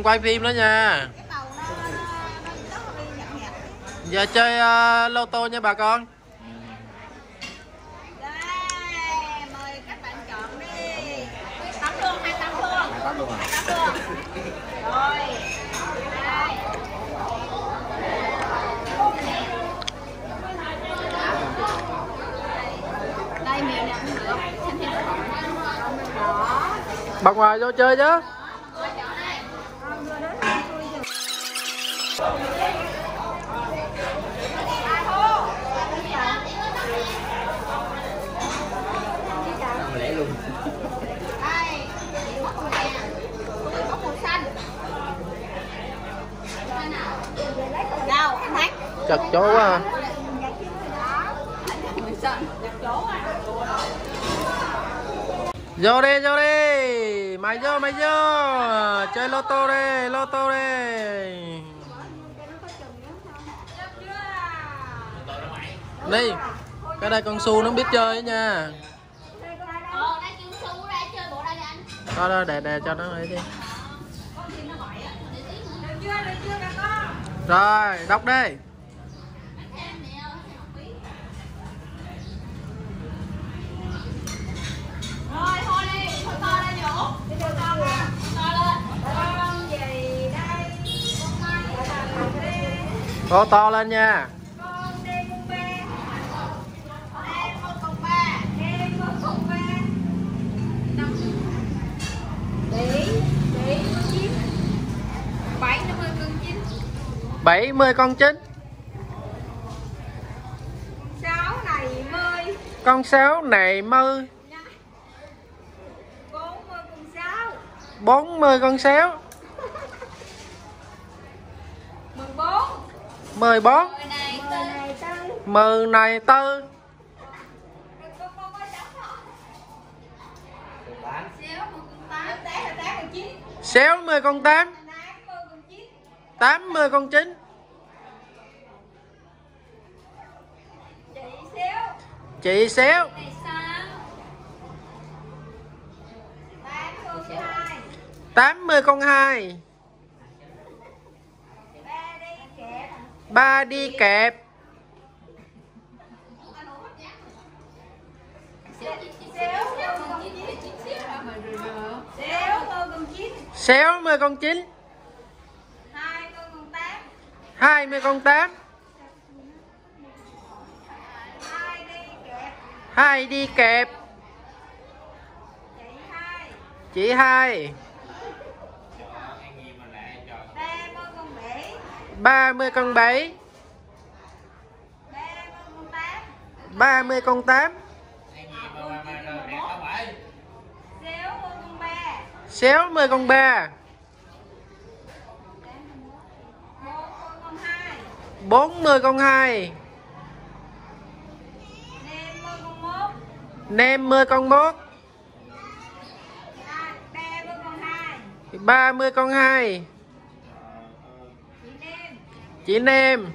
đang quay phim đó nha. Giờ chơi uh, lô tô nha bà con. Bà ngoài vô chơi chứ. Chặt chỗ quá à. vô đi vô đi. Mày vô mày vô. Chơi lô tô đi lô tô đi. Đi. Cái đây con su nó biết chơi nha. Đi đó đó để để cho nó ấy đi. Rồi đọc đi. Rồi thôi đi. Thôi to lên nhổ. To lên. To lên con gì đây. Con to lên nha con đen con ba em con con ba em con con ba năm tỷ tỷ con chín bảy năm mươi con chín 70 con chín sáu này mươi con sáu này mươi con sáu. 40 con sáu. Mười bốn. 14 mười này tư. 10 này tư. Xéo một con tám. Tám là tám con chín. 60 con 8 tám mươi con chín. 80 con 9 chị xéo tám mươi 80 con hai. 2 ba đi kẹp. Xéo xéo con chín xéo con chín 60 con 9 hai con tám 20 con 8 hai đi kẹp. Chị hai. Ba mươi con bảy. Ba mươi con tám. 30 con 8 xéo mươi con ba 60 con 3 bốn mươi con hai 40 con 2 nem mươi con 50 con một 1 ba mươi con 30 con 2 hai. Chị nem. Chị Nem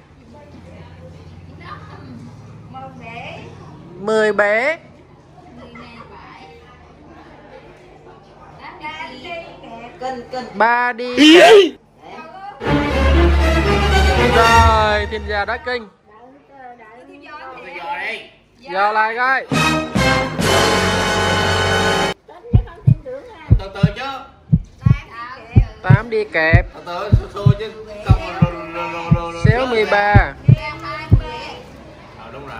một bể 10 bể ba đi Rồi thiên gia đá kinh. Giờ lại coi. Từ từ chứ. 8 đi kẹp. Từ từ chứ. Xéo 13 ờ đúng rồi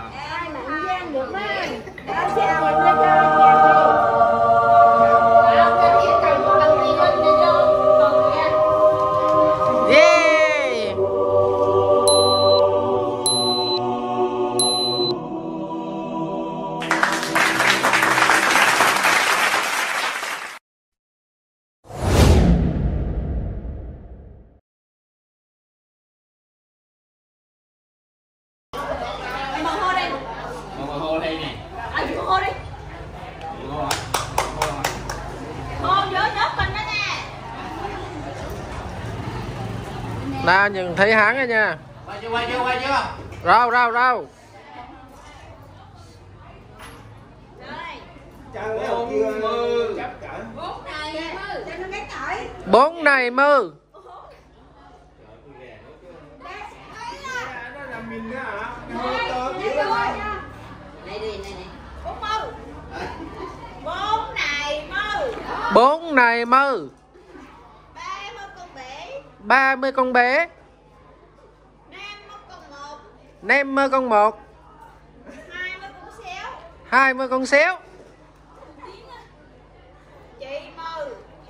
thấy háng rồi nha. Quay chưa quay chưa quay chưa? Rau rau rau. Bốn này mư bốn này mơ. Ba mươi con bé. 50 con 1 20 con xéo. Con xéo. Chị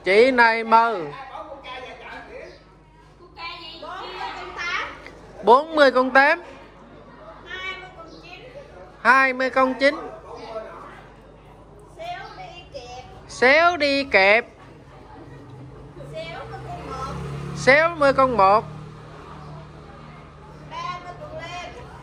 Chị này mơ. 40 con 8 20 con 9 Xéo đi kẹp. Xéo 10 con 1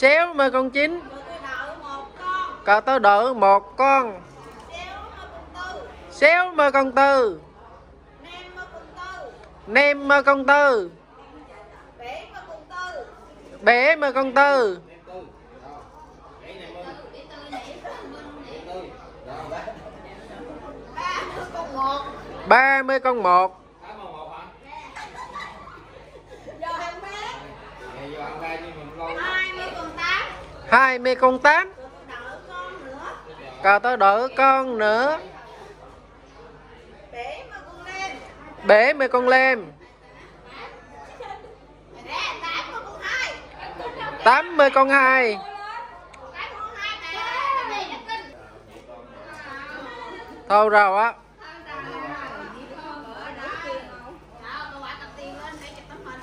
xéo mươi con chín cậu tao đỡ một con. Xéo mươi con tư. Nem mươi con tư. Bể mươi con tư. Ba mươi con một. Giờ hàng nhưng mình lâu hai mươi con tám hai mươi con tám. Rồi tôi tao đỡ con nữa. Bể mươi con lem. Tám mươi con hai. Tám mươi con hai tám mươi con hai này này là kinh thôi rồi á Đó, tôi quả tập tiền lên để chụp tấm hình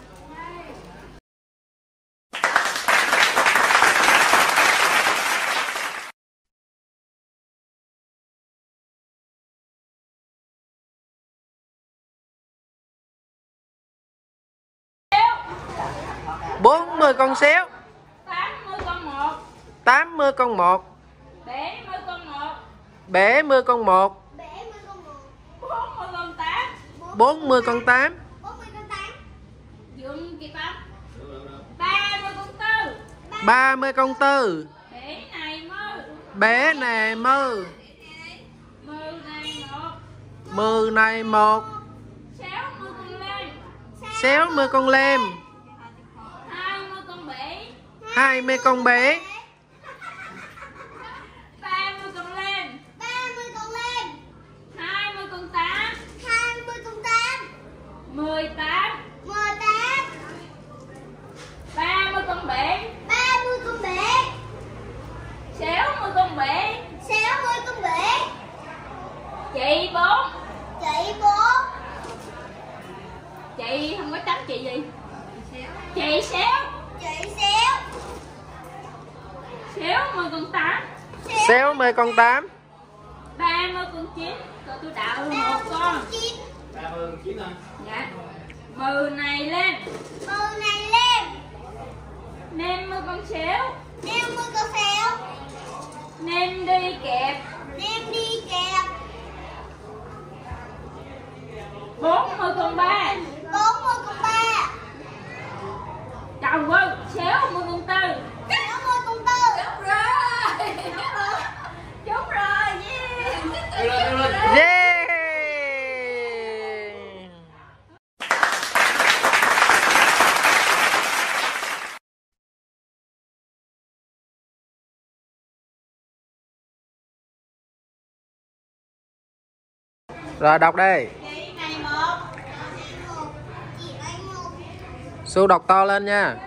bốn mươi con xéo tám mươi con một tám mươi con một bảy mươi con một bể mươi con một bảy mươi con một bốn mươi con tám bốn mươi con tám bốn mươi con tám dùng kịp không ba mươi con tư ba mươi con tư bể này mơ bể này mư mười này một sáu mươi con lem hai mươi con bể hai mươi con bể ba mươi con lên ba mươi con lên hai mươi con tám hai mươi con tám. Mười tám. Mười tám. Ba mươi con bể. Ba mươi con bể. Sáu mươi con bể. Sáu mươi con bể. Chị bốn. Chị bốn. Chị không có tránh chị gì. Chị xéo con 8 Xéo 10 con 8 30 con 9 Rồi tôi đạo một con. 30 con 9 hả? Dạ. 10 này lên. 10 này lên. 50 con xéo. 50 con xéo. Nem đi kẹp. Nem đi kẹp. 40 con 3 40 con ba. Chào ơi, xéo 10 con tư. Rồi đọc đi một. Su đọc to lên nha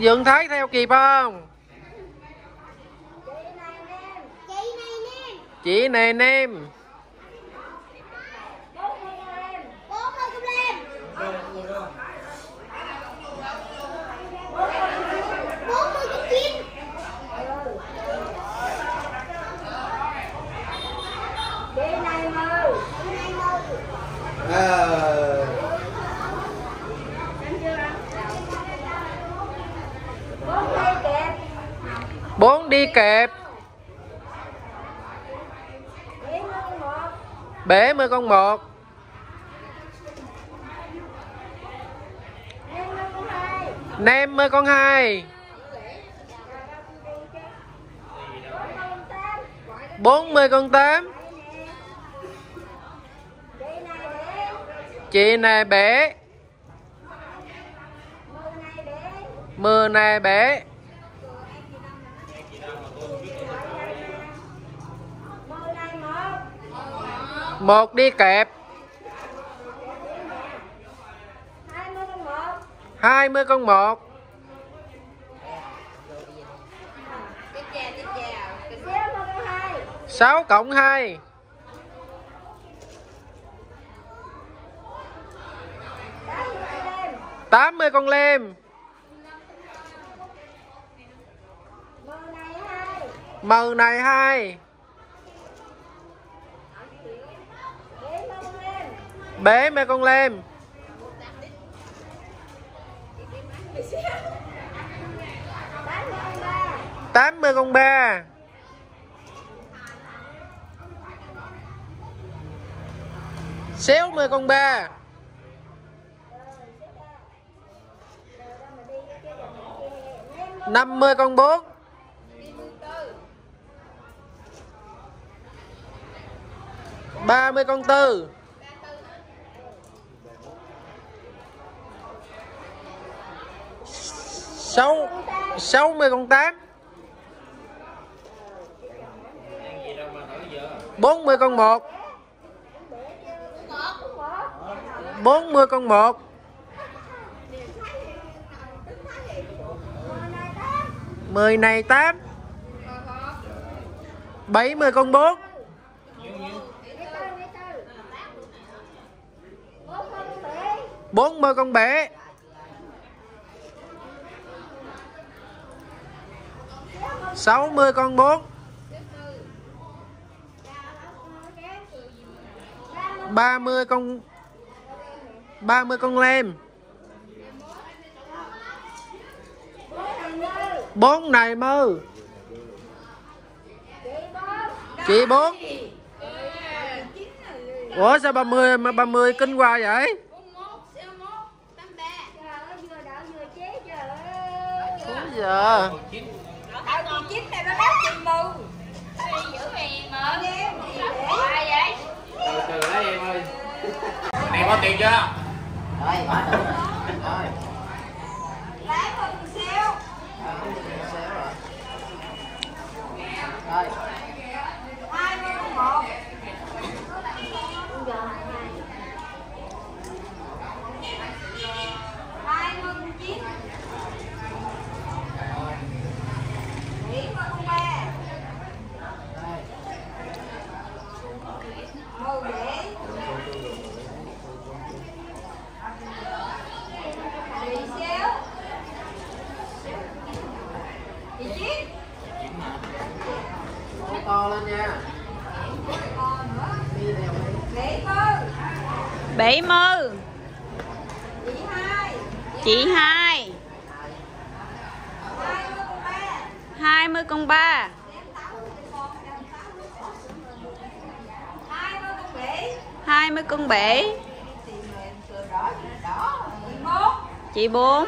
Ông Dượng thấy theo kịp không? Chị này nem chị này nem Chị nè nem bốn mươi con lên bốn mươi con lên bốn mươi con chín chị này mười chị này mười Ờ. bốn mươi kẹp bốn đi kẹp. Bể mươi con một. Con hai nem mươi con hai. Bốn mươi con tám. Chị này bể mưa này bể 1 đi kẹp. 20 con 1 20 con 1 6 cộng 2 80 con lem. Màu này 2 bé mẹ con lem tám mươi con ba. Sáu mươi con ba. Năm mươi con bốn. Ba mươi con tư. Sáu sáu mươi con tám bốn mươi con một. Bốn mươi con một. Mười này tám. Bảy mươi con bốn. Bốn mươi con bể. Sáu mươi con bốn. Ba mươi con, ba mươi con lem. Bốn này mơ. Chị 4 ủa sao ba mươi mà ba mươi kinh qua vậy? Ủa giờ Tao còn chín này nó mù Giữ Nêm gì để vậy từ từ đấy em ơi. Có tiền chưa? Rồi, bỏ đủ rồi. Rồi, Lấy một xíu xéo rồi. Rồi, Hai mươi con một Hai mươi con chín Bảy mươi con ba đây. Mười để Chị xéo Chị chín Lên nha. Bảy mươi Chị hai. Chị hai. Hai mươi con ba. Hai mươi con ba Hai mươi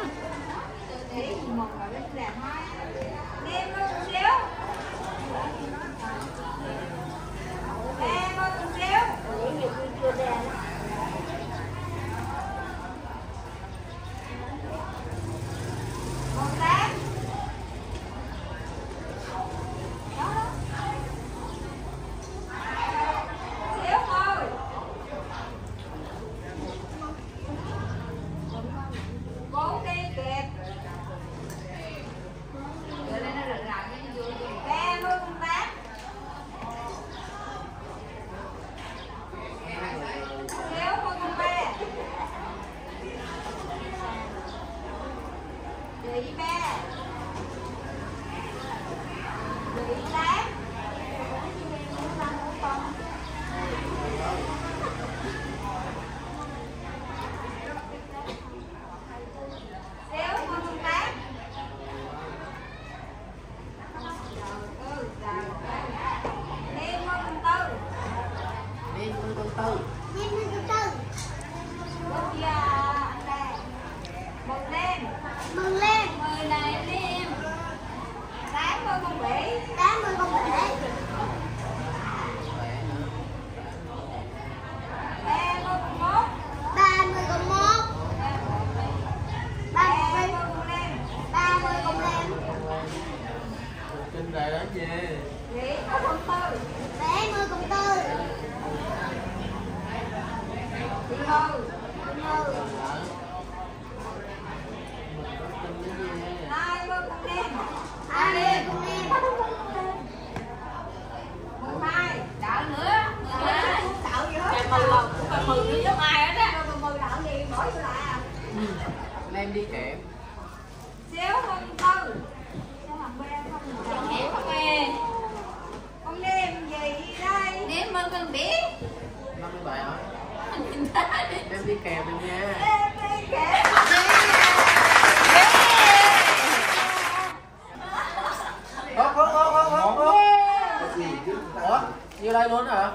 Vô đây luôn hả?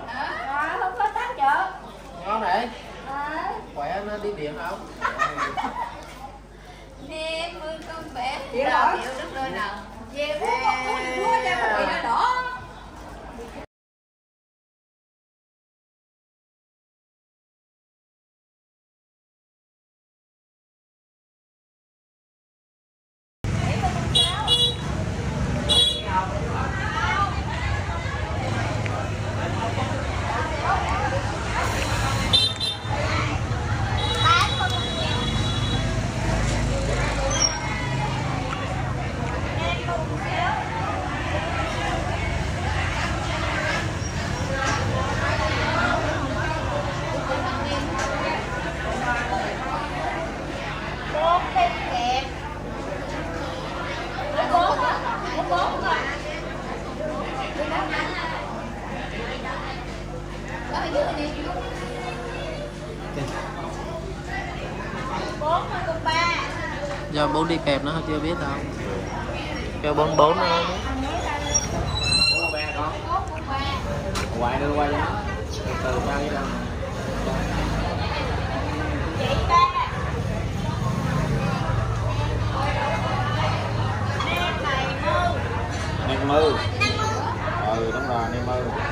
À, không có tán chợ. Ngon này. Ờ. Khỏe nó đi điện không? Nè, mưa con bé Chị đỏ Chị đỏ Chị đỏ Chị đỏ Chị đỏ Chị đỏ. cho bốn đi kèm nó, chưa biết đâu. Cho bốn bốn nó biết hoài đưa từ từ qua đi đâu nem mư ừ đúng rồi nem mư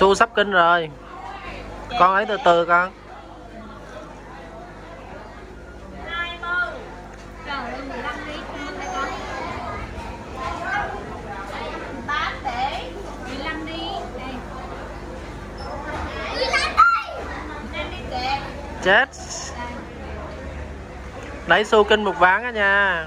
Su sắp kinh rồi. Con ấy từ từ con. Chết. Đấy xô kinh một ván á nha.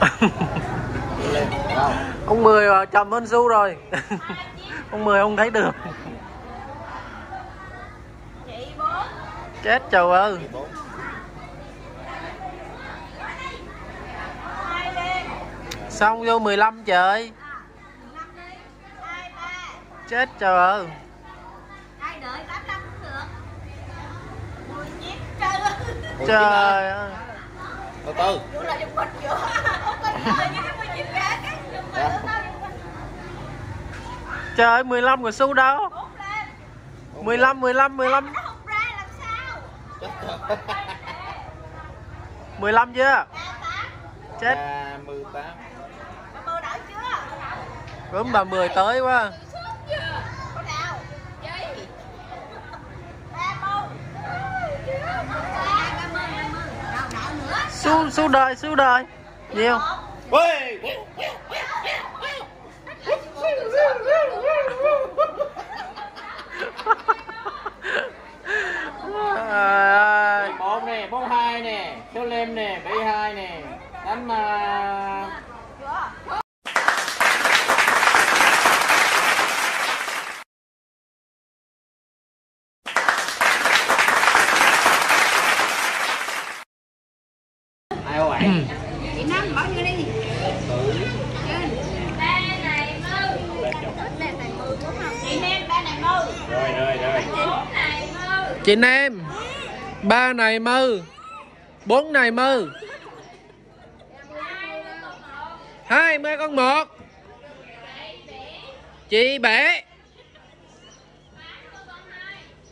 ông mười chậm hơn su rồi. Ông mười không thấy được. Chết trời ơi. Xong vô 15 trời. Chết trời ơi. Trời ơi. Từ từ trời ơi 15 của xu đâu? 15 15 15 15 chưa? Chết. Ba mươi tám. bà 10 tới quá. Xu xu su su đời su đời. Nhiều. 喂。Này mư bốn này mư hai mươi con một. Chị bể.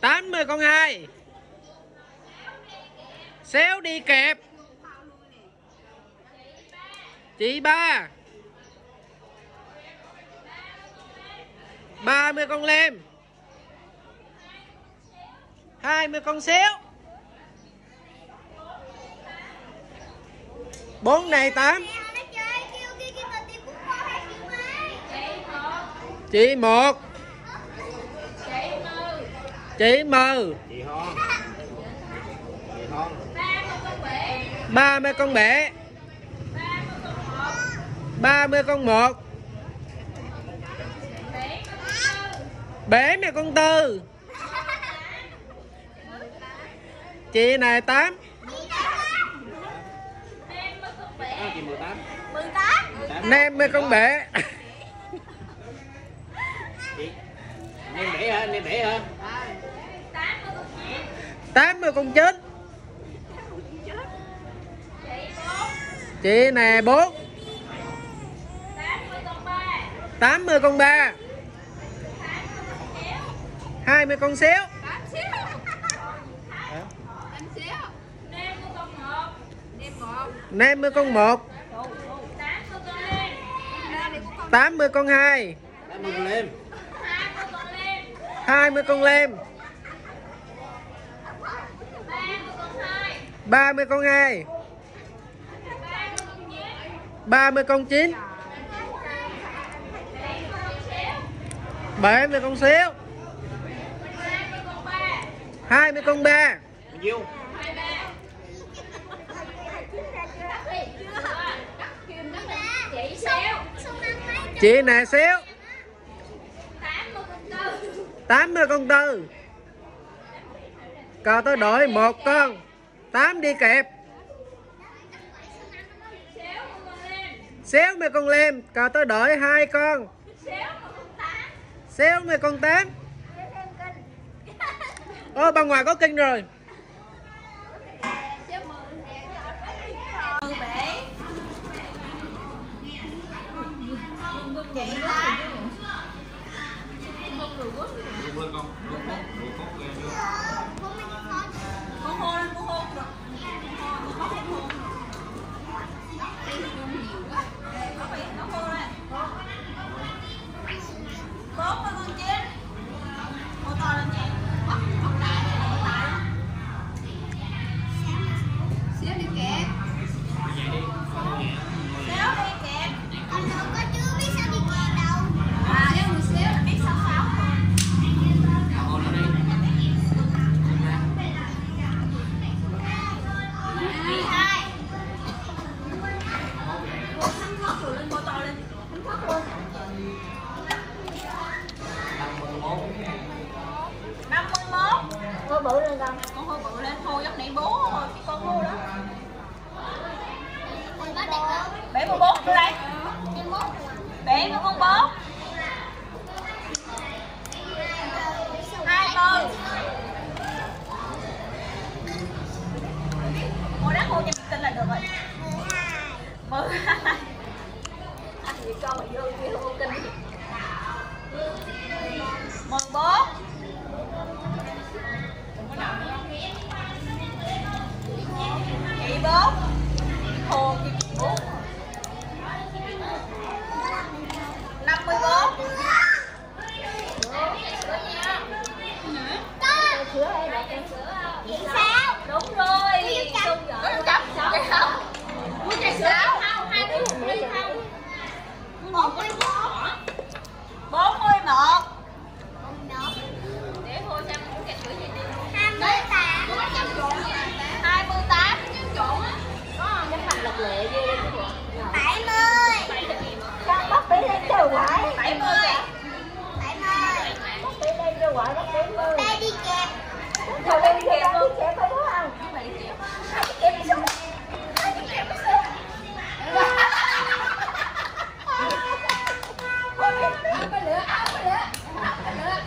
Tám mươi con hai. Xéo đi kẹp. Chị ba. Ba mươi con lem. Hai mươi con xéo. Bốn này tám. Chị một. Chị hon. Ba mươi con bể. Ba mươi con một. Bể mẹ con tư. Chị này tám à, chị mười tám. Mười tám. Nem mẹ con bể. Chị nem bể hả? Nem bể hả? Tám mươi con chín. Chị nè bốn. Tám mươi con ba. Hai mươi con xéo 50 con 1 80 con 2 20 con lem. 30 con 2 30 con 9 70 con xíu. 20 con 3 20 con 3 chị nè, xíu. 80 con tư cờ tôi đổi một con. 8 đi kẹp. Xéo của con mấy con lem cờ tôi đổi hai con. Xéo của mấy con tám. Ô, bà ngoài có kinh rồi. 14 Chị 4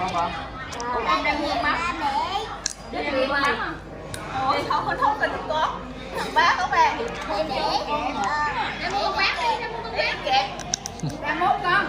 không con? Con đang mua mắm. Để em mua mắm không có thốt tình con Thằng ba có về Để em mua mắm đi, ra mua con bát em kẹt Ra con.